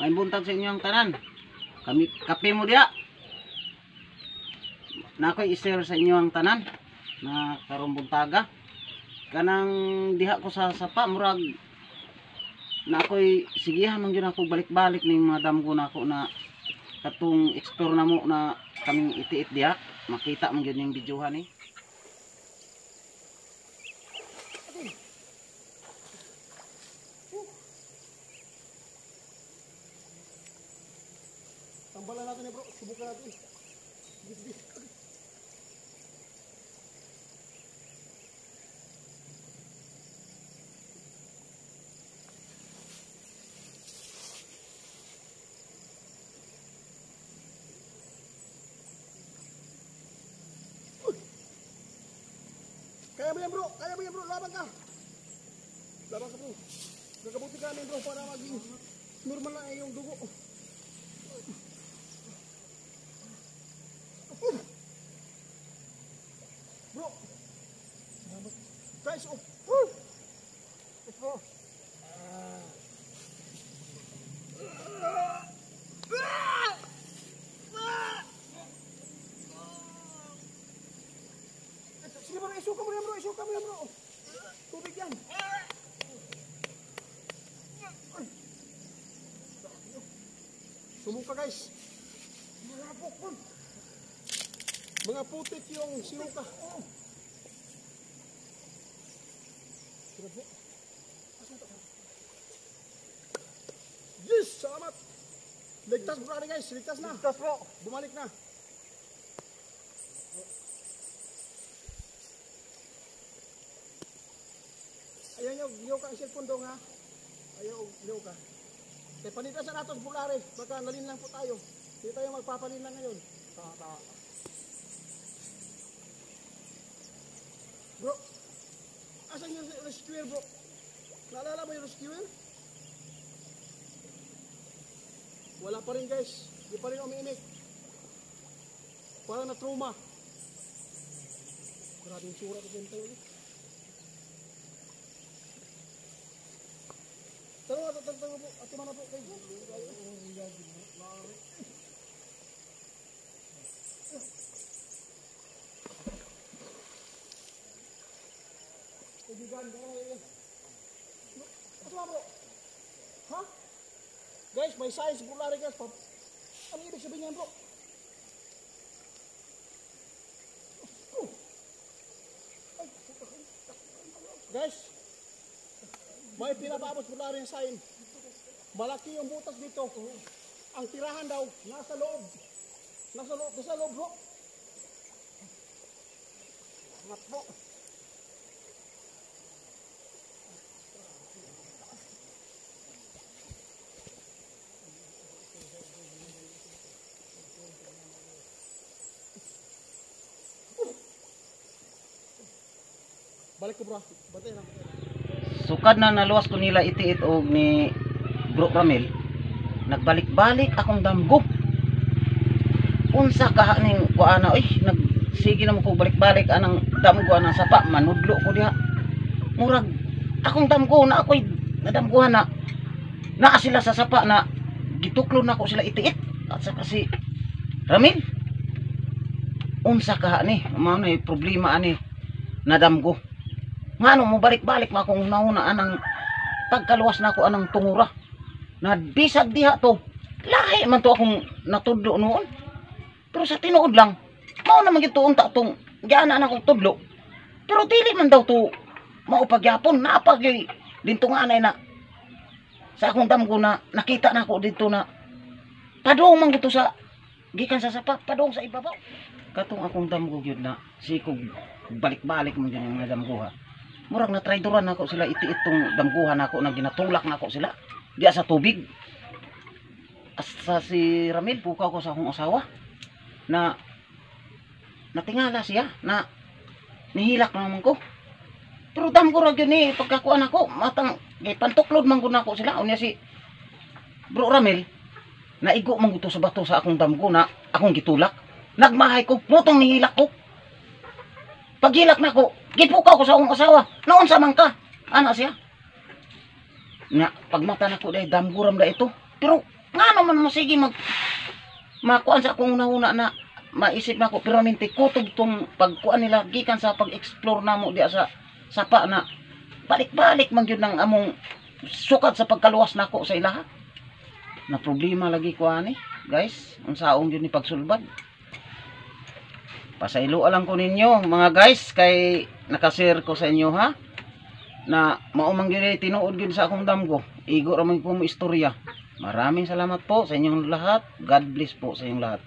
May buntag sa inyong tanan. Kami kape mo diya. Na ako'y i-share sa inyo ang tanan na karong buntaga. Kanang diha ko sa sapa murag na ako'y sigihan man gyud ako balik-balik ning mga damgo na ako na katong explore na mo na kaming itiit diha. Makita man gyud ning videohan eh. Tambalan natin eh bro, subukan natin. Sige, sige. Kaya mo bro, kaya mo bro, laban ka. Laban ka bro. Gagabuti ka namin bro para maging normal na yung dugo. Salamat. Guys, oh. Woo! Yes, bro. Sige bro, isuka mo bro, isuka mo yan bro. Tubig yan. Sumuka guys. Mga pokon. Mga putik yung sinuka. Oh. Grabe. Asan to? Yes! Salamat! Ligtas bro ni guys, ligtas na. Ligtas bro. Bumalik na. Ayaw nyo, liyaw ka ang cellphone dong ha. Ayaw, liyaw ka. Kaya panitasan natin bulare, baka nalin lang po tayo. Hindi tayo magpapalin lang ngayon. Ta, ta. Asan yung rescuer bro? Naalala mo yung rescuer? Wala pa rin guys. Di pa rin umiimik. Parang na-trauma. Grabe yung sura ko din tayo ulit. Tara, tara po. Ate mana po kayo. Kaibigan, nga bro. Ha? Guys, may science bulari guys. Pa ano ibig sabihin niyan bro? Guys, may pinapabos bulari yung sign. Malaki yung butas dito. Ang tirahan daw, nasa loob. Nasa loob, nasa loob bro. Angat bro. Balik ko bro. Bantay lang. sukad na naluwas ko nila itiit og ni Bro Ramil. Nagbalik-balik akong damgo. Unsa ka ning kuana oy nag sige na mo ko balik-balik anang damgo anang sapa manudlo ko diha. Murag akong damgo na ako'y nadamguhan na naa sila sa sapa na gituklo na ko sila itiit at saka si Ramil. Unsa ka ni mao na problema ani? Nadamgo ngano mo balik-balik ma akong nauna anang pagkaluwas na ako anang tungura? Na bisag diha to. Lahi man to akong natudlo noon. Pero sa tinuod lang mao naman gito unta tong giana na akong tudlo. Pero dili man daw to maupagyapon. Napag dinto nga anay na sa akong damgo na nakita na ako dito na padung man gito sa gikan sa sapa padung sa ibabaw. Katong akong damgo gyud na sikog balik-balik mo dyan yung mga damgo ha murag na traidoran ako sila iti itong damguhan ako na ginatulak na ako sila. Diya sa tubig. Asa si Ramil pukaw ko sa akong asawa. Na natingala siya na nihilak na naman ko. Pero dam ko ra gyud ni pagkakuan ako. Matang gay pantuklod man gud nako sila. Unya si Bro Ramil naigo man gud to sa bato sa akong damgo na akong gitulak. Nagmahay ko mutong nihilak ko. Paghilak na ko gipukaw ko sa akong asawa. Noon sa man ka ana siya? Nga pagmata na ko dahil damguram da ito. Pero nga naman mo sige mag makuan sa akong una-una na maisip na ako pero minti kutob tong pagkuan nila gikan sa pag-explore namo diya sa sapa na balik-balik man yun ng among sukat sa pagkaluwas nako sa ilaha. Na problema lagi ko ani. Guys unsaon yun ni pagsulbad. Pasaylo alang ko ninyo mga guys kay nakashare ko sa inyo ha? Na maumang gyud tinuod gyud sa akong damgo igo ra man po mo istorya. Maraming salamat po sa inyong lahat. God bless po sa inyong lahat